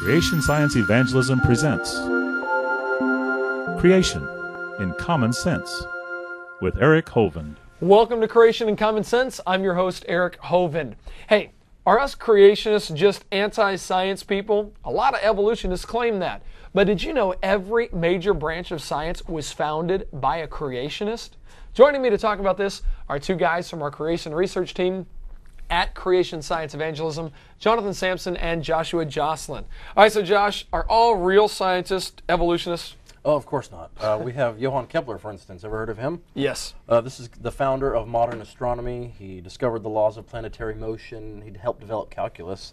Creation Science Evangelism presents Creation in Common Sense with Eric Hovind. Welcome to Creation in Common Sense. I'm your host, Eric Hovind. Hey, are us creationists just anti science people? A lot of evolutionists claim that. But did you know every major branch of science was founded by a creationist? Joining me to talk about this are two guys from our creation research team at Creation Science Evangelism, Jonathan Sampson and Joshua Joscelyn. All right, so Josh, are all real scientists evolutionists? Oh, of course not. Uh, we have Johann Kepler, for instance. Ever heard of him? Yes. Uh, this is the founder of modern astronomy. He discovered the laws of planetary motion. He helped develop calculus.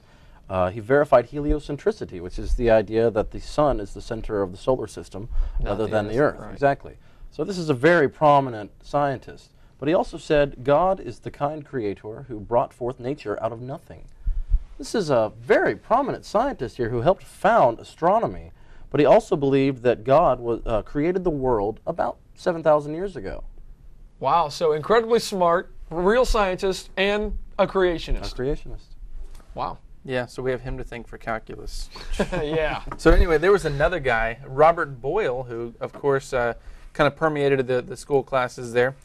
Uh, he verified heliocentricity, which is the idea that the sun is the center of the solar system Not rather the than the Earth. right. Exactly. So this is a very prominent scientist. But he also said God is the kind creator who brought forth nature out of nothing. This is a very prominent scientist here who helped found astronomy. But he also believed that God was, uh, created the world about 7,000 years ago. Wow, so incredibly smart, real scientist, and a creationist. A creationist. creationist. Wow. Yeah, so we have him to thank for calculus. yeah. so anyway, there was another guy, Robert Boyle, who of course uh, kind of permeated the, the school classes there.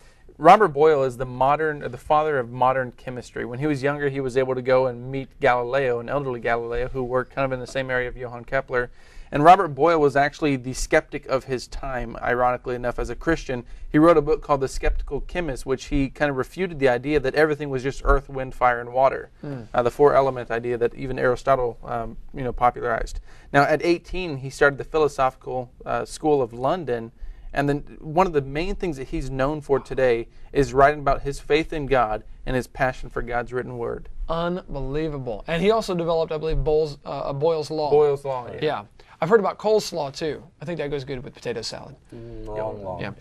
Robert Boyle is the modern, the father of modern chemistry. When he was younger, he was able to go and meet Galileo, an elderly Galileo, who worked kind of in the same area of Johann Kepler. And Robert Boyle was actually the skeptic of his time, ironically enough, as a Christian. He wrote a book called The Skeptical Chemist, which he kind of refuted the idea that everything was just earth, wind, fire, and water. Uh, the four element idea that even Aristotle um, you know, popularized. Now, at 18, he started the Philosophical uh, School of London. And then one of the main things that he's known for today is writing about his faith in God and his passion for God's written word. Unbelievable. And he also developed, I believe, Boyle's, uh, Boyle's Law. Boyle's Law. Yeah. I've heard about coleslaw too. I think that goes good with potato salad. Long, long. Yeah.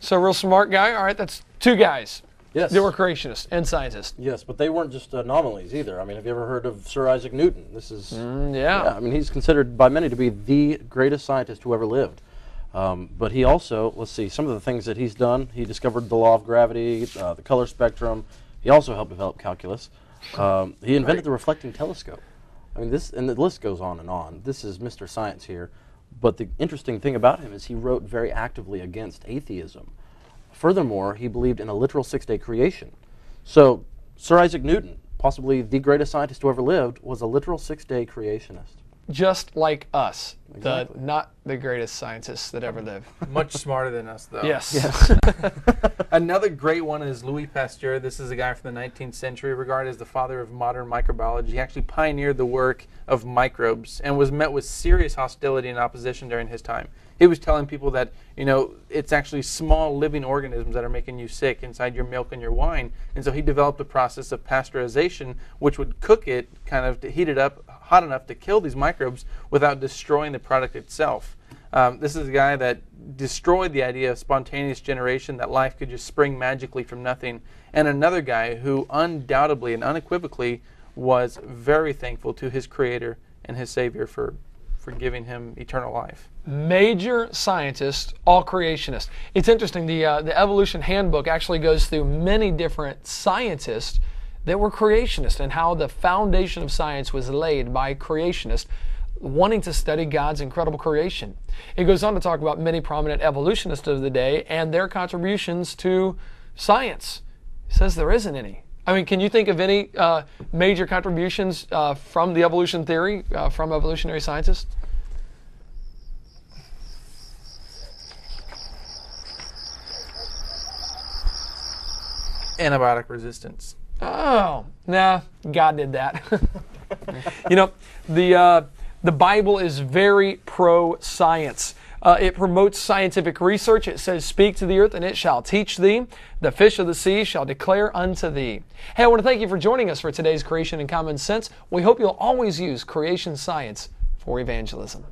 So, real smart guy. All right, that's two guys. Yes. They were creationists and scientists. Yes, but they weren't just anomalies either. I mean, have you ever heard of Sir Isaac Newton? This is, Mm, yeah. I mean, he's considered by many to be the greatest scientist who ever lived. Um, but he also, let's see, some of the things that he's done. He discovered the law of gravity, uh, the color spectrum. He also helped develop calculus. Um, he invented the reflecting telescope. I mean, this, and the list goes on and on. This is Mr. Science here. But the interesting thing about him is he wrote very actively against atheism. Furthermore, he believed in a literal six day creation. So, Sir Isaac Newton, possibly the greatest scientist who ever lived, was a literal six day creationist. Just like us, Exactly. the not the greatest scientists that ever lived. Much smarter than us, though. Yes. Another great one is Louis Pasteur. This is a guy from the 19th century, regarded as the father of modern microbiology. He actually pioneered the work of microbes and was met with serious hostility and opposition during his time. He was telling people that, you know, it's actually small living organisms that are making you sick inside your milk and your wine. And so he developed a process of pasteurization, which would cook it, kind of to heat it up hot enough to kill these microbes without destroying the product itself. Um, this is a guy that destroyed the idea of spontaneous generation, that life could just spring magically from nothing. And another guy who undoubtedly and unequivocally was very thankful to his creator and his savior for, for giving him eternal life. Major scientists, all creationists. It's interesting. The uh, the evolution handbook actually goes through many different scientists that were creationists and how the foundation of science was laid by creationists wanting to study God's incredible creation. It goes on to talk about many prominent evolutionists of the day and their contributions to science. It says there isn't any. I mean, can you think of any uh, major contributions uh, from the evolution theory uh, from evolutionary scientists? Antibiotic resistance. Oh, nah, God did that. you know, the uh, the Bible is very pro science. Uh, it promotes scientific research. It says, Speak to the earth, and it shall teach thee. The fish of the sea shall declare unto thee. Hey, I want to thank you for joining us for today's Creation and Common Sense. We hope you'll always use creation science for evangelism.